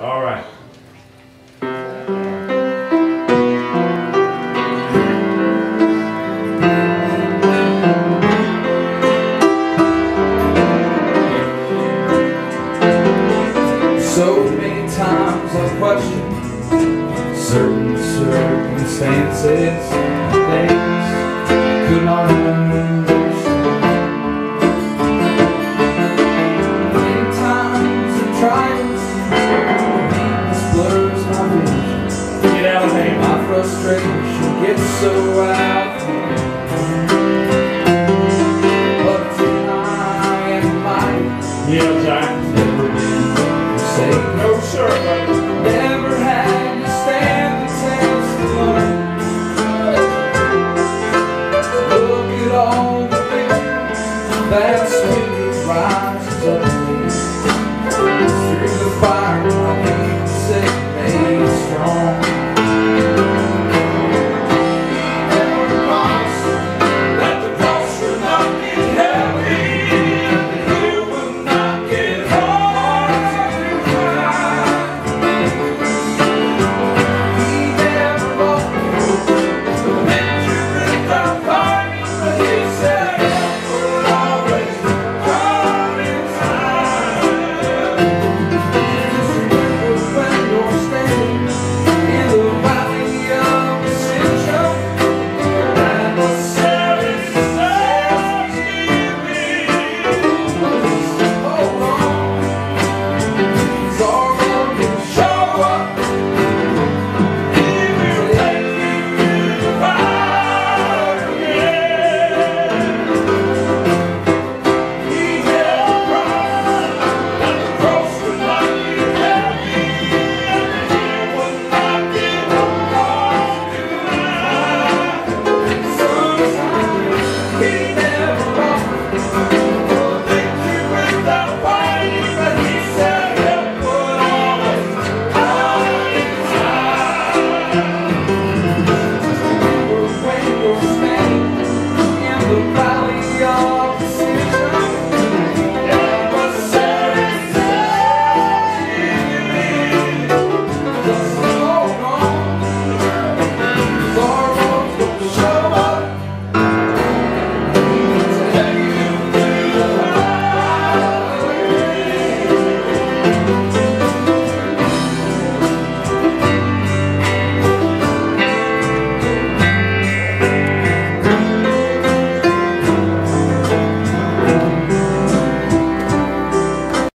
All right. So many times I've questioned certain circumstances, My frustration gets so out Yeah, Jack. Never been say no, sir. Never had to stand the test of love. Look at all the things that's when you rise up.